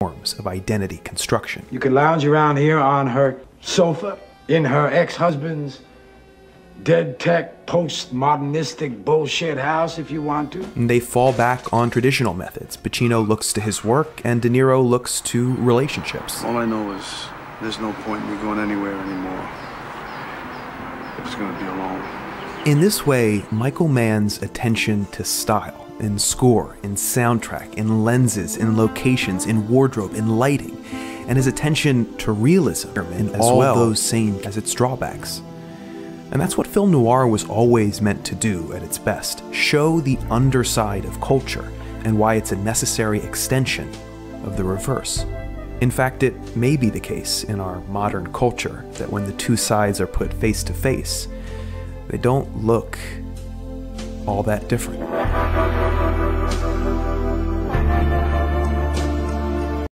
forms of identity construction. You could lounge around here on her sofa in her ex-husband's dead tech postmodernistic bullshit house if you want to. And they fall back on traditional methods. Pacino looks to his work, and De Niro looks to relationships. All I know is there's no point in me going anywhere anymore. I'm just gonna be alone. In this way, Michael Mann's attention to style, in score, in soundtrack, in lenses, in locations, in wardrobe, in lighting, and his attention to realism and as all well those same as its drawbacks. And that's what film noir was always meant to do at its best show the underside of culture and why it's a necessary extension of the reverse. In fact, it may be the case in our modern culture that when the two sides are put face to face, they don't look all that different.